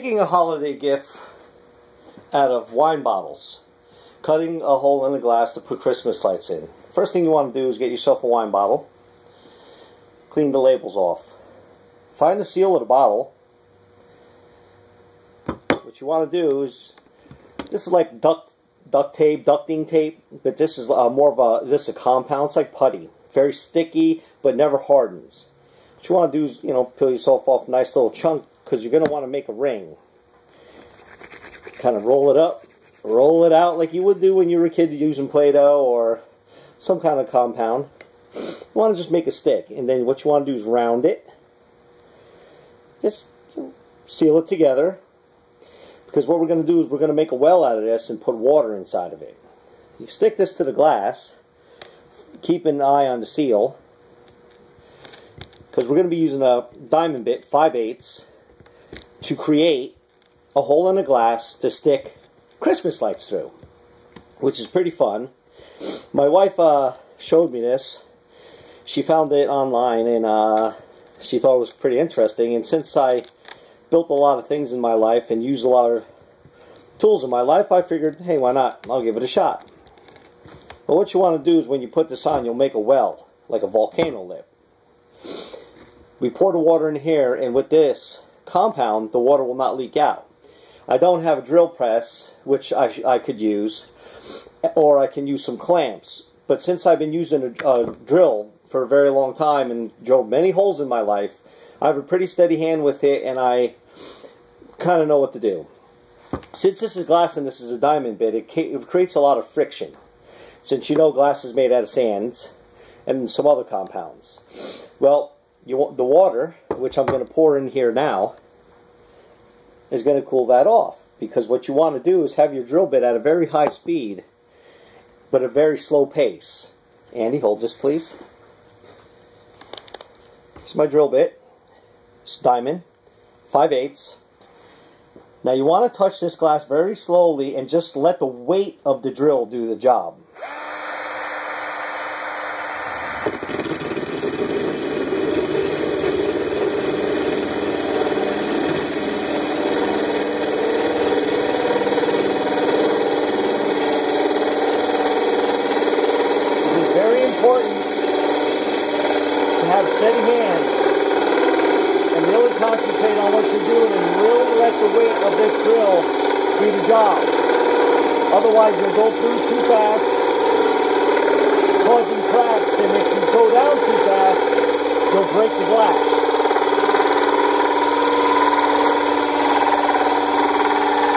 Making a holiday gift out of wine bottles. Cutting a hole in the glass to put Christmas lights in. First thing you want to do is get yourself a wine bottle. Clean the labels off. Find the seal of the bottle. What you want to do is, this is like duct duct tape, ducting tape, but this is uh, more of a this is a compound. It's like putty, very sticky, but never hardens. What you want to do is, you know, peel yourself off a nice little chunk because you're going to want to make a ring. Kind of roll it up, roll it out like you would do when you were a kid using Play-Doh or some kind of compound. You want to just make a stick, and then what you want to do is round it. Just seal it together. Because what we're going to do is we're going to make a well out of this and put water inside of it. You stick this to the glass. Keep an eye on the seal. Because we're going to be using a diamond bit, 5 eighths to create a hole in the glass to stick Christmas lights through, which is pretty fun. My wife uh, showed me this. She found it online and uh, she thought it was pretty interesting. And since I built a lot of things in my life and used a lot of tools in my life, I figured, hey, why not? I'll give it a shot. But what you want to do is when you put this on, you'll make a well, like a volcano lip. We pour the water in here, and with this, compound, the water will not leak out. I don't have a drill press, which I, I could use, or I can use some clamps. But since I've been using a, a drill for a very long time and drilled many holes in my life, I have a pretty steady hand with it, and I kind of know what to do. Since this is glass and this is a diamond bit, it, it creates a lot of friction. Since you know glass is made out of sands and some other compounds. Well, you want the water, which I'm going to pour in here now, is going to cool that off. Because what you want to do is have your drill bit at a very high speed, but a very slow pace. Andy, hold this, please. Here's my drill bit. It's diamond, 5 eighths. Now you want to touch this glass very slowly and just let the weight of the drill do the job. steady hand and really concentrate on what you're doing and really let the weight of this drill do the job. Otherwise, you'll go through too fast, causing cracks, and if you go down too fast, you'll break the glass.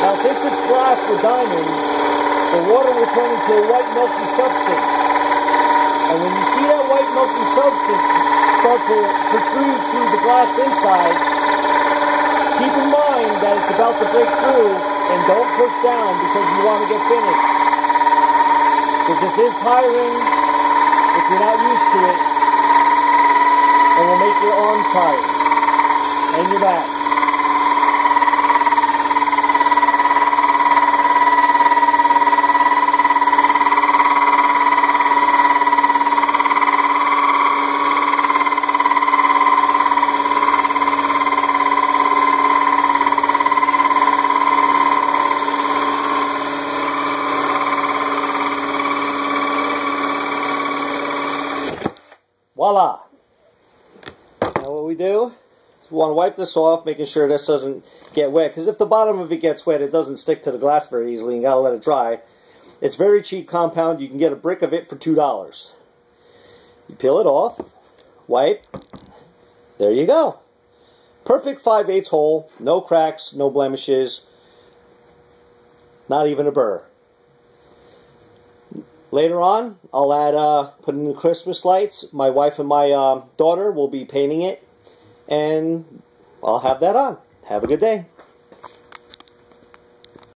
Now, since it's glass with diamond, the water will turn into a white milky substance. And when you see that white milky substance, start to protrude through the glass inside, keep in mind that it's about to break through and don't push down because you want to get finished. Because this is tiring if you're not used to it and will make your arms tired and your back. Voila! Now what we do, we want to wipe this off, making sure this doesn't get wet. Because if the bottom of it gets wet, it doesn't stick to the glass very easily. You got to let it dry. It's very cheap compound. You can get a brick of it for $2. You peel it off, wipe. There you go. Perfect 5 8 hole. No cracks, no blemishes. Not even a burr. Later on, I'll add, uh, put in the Christmas lights. My wife and my uh, daughter will be painting it, and I'll have that on. Have a good day.